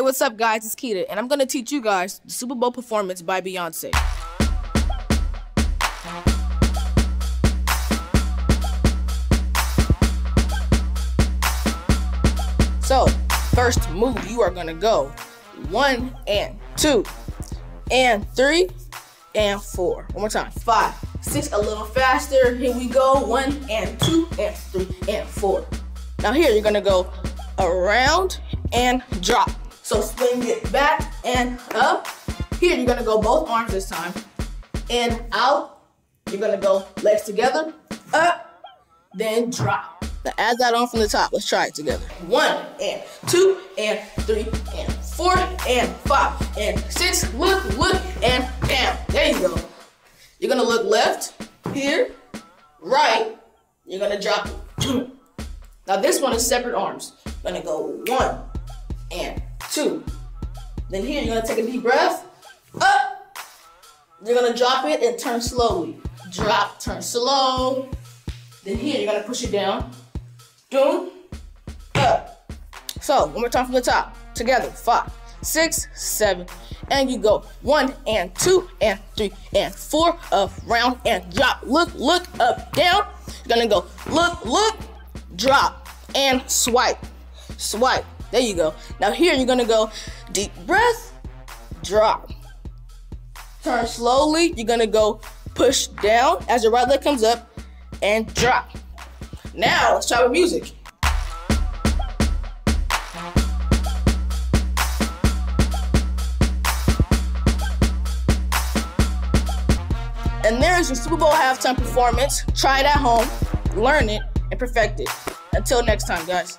Hey, what's up, guys? It's Kida, and I'm gonna teach you guys the Super Bowl performance by Beyonce. So, first move, you are gonna go one and two and three and four. One more time. Five, six, a little faster. Here we go. One and two and three and four. Now here you're gonna go around and drop. So swing it back and up. Here, you're gonna go both arms this time. And out. You're gonna go legs together, up, then drop. Now add that on from the top. Let's try it together. One and two and three and four and five and six. Look, look, and bam. There you go. You're gonna look left, here, right. You're gonna drop it. now this one is separate arms. Gonna go one and two. Then here, you're gonna take a deep breath. Up. You're gonna drop it and turn slowly. Drop, turn slow. Then here, you're gonna push it down. Doom. Up. So, one more time from the top. Together. Five, six, seven. And you go one and two and three and four. Up, round, and drop. Look, look, up, down. You're gonna go look, look, drop, and swipe. Swipe. There you go. Now here you're gonna go deep breath, drop. Turn slowly. You're gonna go push down as your right leg comes up and drop. Now let's try with music. And there's your Super Bowl halftime performance. Try it at home, learn it, and perfect it. Until next time, guys.